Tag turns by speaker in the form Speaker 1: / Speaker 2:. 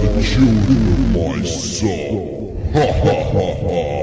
Speaker 1: the children of my soul. Ha ha ha ha.